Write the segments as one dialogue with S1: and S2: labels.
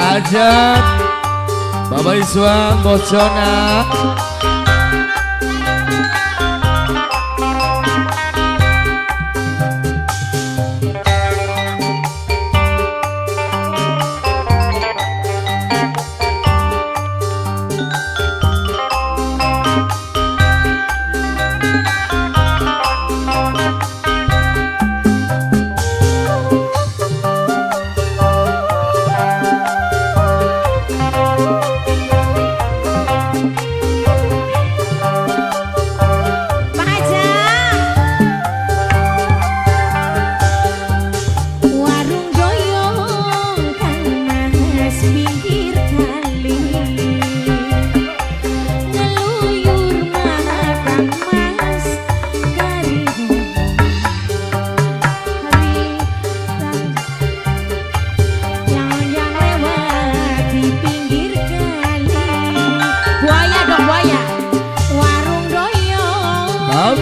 S1: Ajat. Bapak Iswang Bocona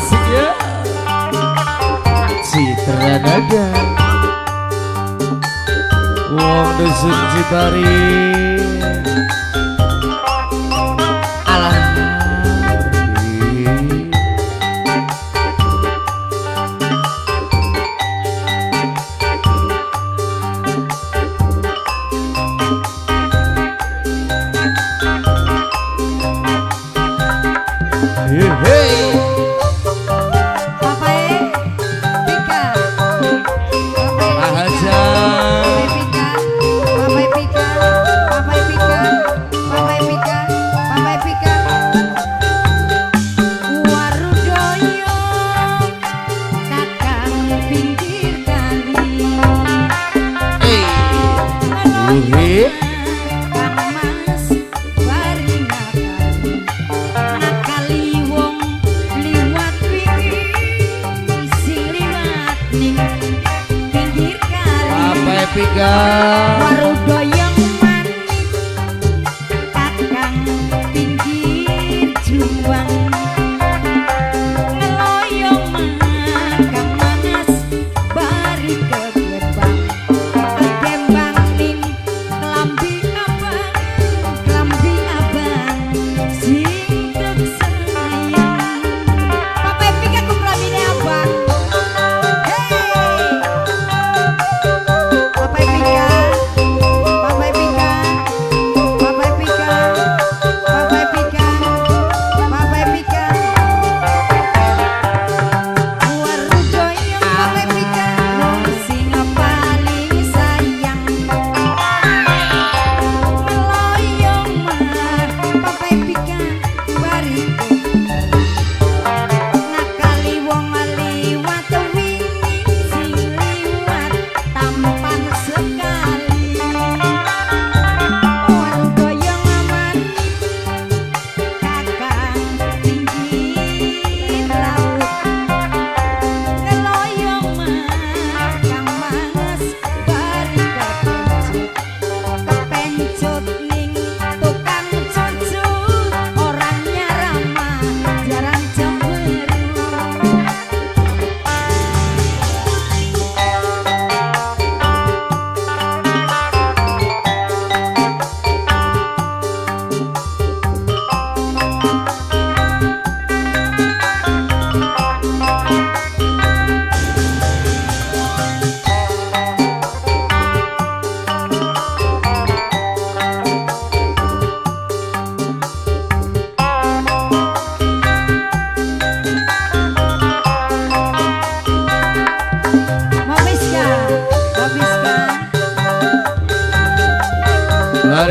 S1: asik ya Citra Naga Wong dusun Citari Hey! hey. tiga
S2: Warudo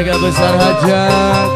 S1: Keluarga besar hajat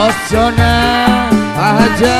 S1: Ojo na aja